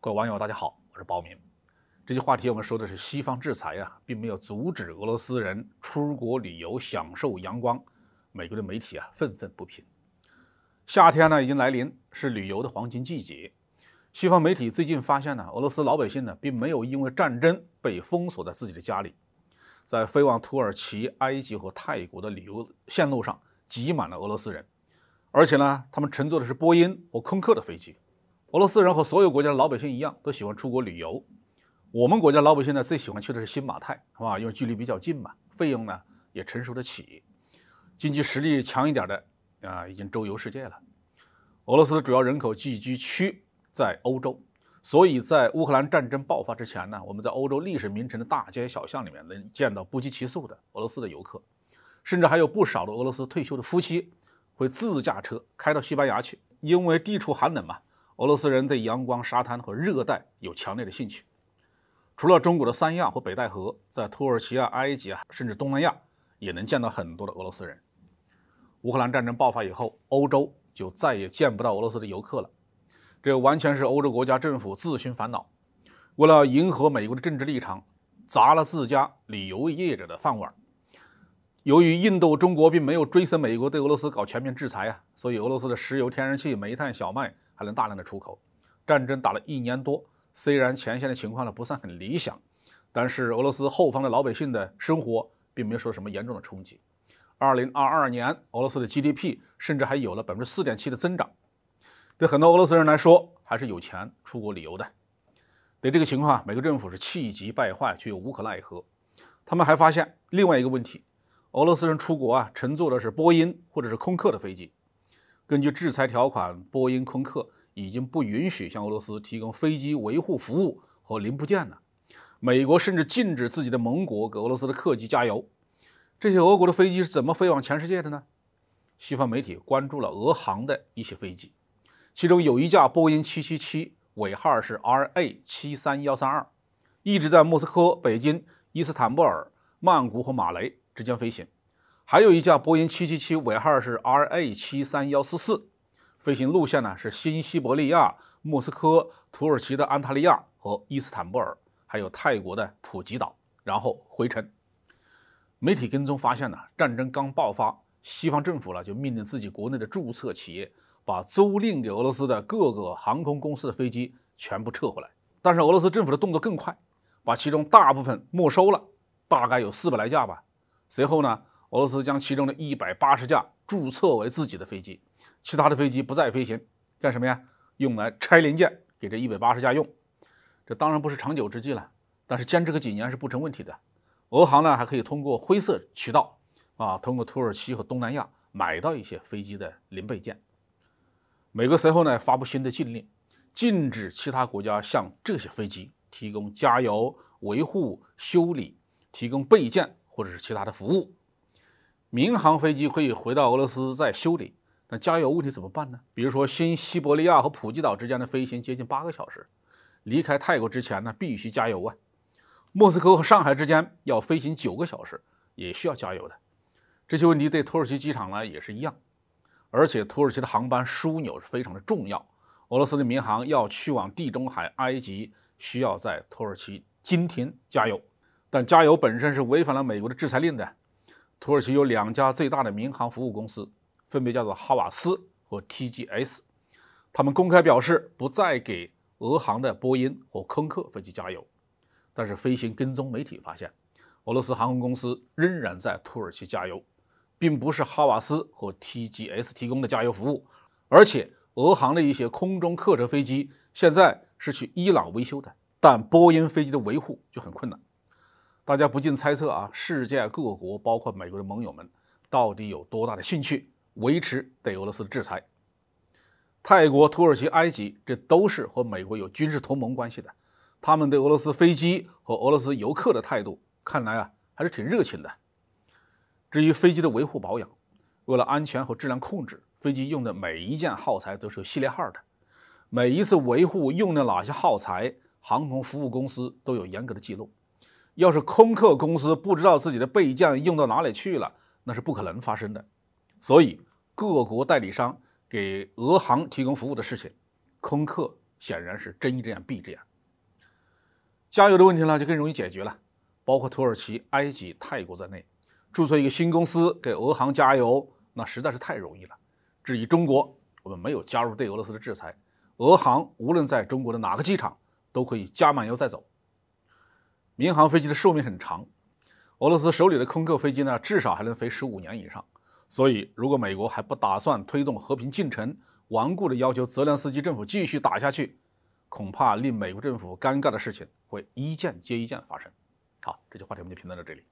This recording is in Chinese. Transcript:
各位网友，大家好，我是包明。这期话题我们说的是西方制裁啊，并没有阻止俄罗斯人出国旅游享受阳光。美国的媒体啊愤愤不平。夏天呢已经来临，是旅游的黄金季节。西方媒体最近发现呢，俄罗斯老百姓呢并没有因为战争被封锁在自己的家里，在飞往土耳其、埃及和泰国的旅游线路上挤满了俄罗斯人，而且呢，他们乘坐的是波音或空客的飞机。俄罗斯人和所有国家的老百姓一样，都喜欢出国旅游。我们国家老百姓呢，最喜欢去的是新马泰，是吧？因为距离比较近嘛，费用呢也承受得起。经济实力强一点的啊，已经周游世界了。俄罗斯主要人口聚居区在欧洲，所以在乌克兰战争爆发之前呢，我们在欧洲历史名城的大街小巷里面能见到不计其数的俄罗斯的游客，甚至还有不少的俄罗斯退休的夫妻会自驾车开到西班牙去，因为地处寒冷嘛。俄罗斯人对阳光、沙滩和热带有强烈的兴趣。除了中国的三亚和北戴河，在土耳其啊、埃及啊，甚至东南亚也能见到很多的俄罗斯人。乌克兰战争爆发以后，欧洲就再也见不到俄罗斯的游客了。这完全是欧洲国家政府自寻烦恼，为了迎合美国的政治立场，砸了自家旅游业者的饭碗。由于印度、中国并没有追随美国对俄罗斯搞全面制裁啊，所以俄罗斯的石油、天然气、煤炭、小麦。还能大量的出口，战争打了一年多，虽然前线的情况呢不算很理想，但是俄罗斯后方的老百姓的生活并没有受什么严重的冲击。二零二二年，俄罗斯的 GDP 甚至还有了百分之四点七的增长，对很多俄罗斯人来说还是有钱出国旅游的。对这个情况啊，美国政府是气急败坏却又无可奈何。他们还发现另外一个问题：俄罗斯人出国啊，乘坐的是波音或者是空客的飞机。根据制裁条款，波音、空客已经不允许向俄罗斯提供飞机维护服务和零部件了。美国甚至禁止自己的盟国给俄罗斯的客机加油。这些俄国的飞机是怎么飞往全世界的呢？西方媒体关注了俄航的一些飞机，其中有一架波音777，尾号是 RA 七三幺三二，一直在莫斯科、北京、伊斯坦布尔、曼谷和马雷之间飞行。还有一架波音777，尾号是 RA 七三幺四四，飞行路线呢是新西伯利亚、莫斯科、土耳其的安塔利亚和伊斯坦布尔，还有泰国的普吉岛，然后回程。媒体跟踪发现呢，战争刚爆发，西方政府呢就命令自己国内的注册企业把租赁给俄罗斯的各个航空公司的飞机全部撤回来。但是俄罗斯政府的动作更快，把其中大部分没收了，大概有四百来架吧。随后呢？俄罗斯将其中的一百八十架注册为自己的飞机，其他的飞机不再飞行，干什么呀？用来拆零件给这一百八十架用。这当然不是长久之计了，但是坚持个几年是不成问题的。俄航呢还可以通过灰色渠道啊，通过土耳其和东南亚买到一些飞机的零配件。美国随后呢发布新的禁令，禁止其他国家向这些飞机提供加油、维护、修理、提供备件或者是其他的服务。民航飞机可以回到俄罗斯再修理，那加油问题怎么办呢？比如说新西伯利亚和普吉岛之间的飞行接近八个小时，离开泰国之前呢必须加油啊。莫斯科和上海之间要飞行九个小时，也需要加油的。这些问题对土耳其机场呢也是一样，而且土耳其的航班枢纽是非常的重要。俄罗斯的民航要去往地中海、埃及，需要在土耳其经停加油，但加油本身是违反了美国的制裁令的。土耳其有两家最大的民航服务公司，分别叫做哈瓦斯和 TGS。他们公开表示不再给俄航的波音或空客飞机加油。但是飞行跟踪媒体发现，俄罗斯航空公司仍然在土耳其加油，并不是哈瓦斯和 TGS 提供的加油服务。而且俄航的一些空中客车飞机现在是去伊朗维修的，但波音飞机的维护就很困难。大家不禁猜测啊，世界各国，包括美国的盟友们，到底有多大的兴趣维持对俄罗斯的制裁？泰国、土耳其、埃及，这都是和美国有军事同盟关系的，他们对俄罗斯飞机和俄罗斯游客的态度，看来啊，还是挺热情的。至于飞机的维护保养，为了安全和质量控制，飞机用的每一件耗材都是有系列号的，每一次维护用的哪些耗材，航空服务公司都有严格的记录。要是空客公司不知道自己的备降用到哪里去了，那是不可能发生的。所以，各国代理商给俄航提供服务的事情，空客显然是睁一只眼闭一只眼。加油的问题呢就更容易解决了，包括土耳其、埃及、泰国在内，注册一个新公司给俄航加油，那实在是太容易了。至于中国，我们没有加入对俄罗斯的制裁，俄航无论在中国的哪个机场都可以加满油再走。民航飞机的寿命很长，俄罗斯手里的空客飞机呢，至少还能飞十五年以上。所以，如果美国还不打算推动和平进程，顽固的要求泽连斯基政府继续打下去，恐怕令美国政府尴尬的事情会一件接一件发生。好，这期话题我们就评论到这里。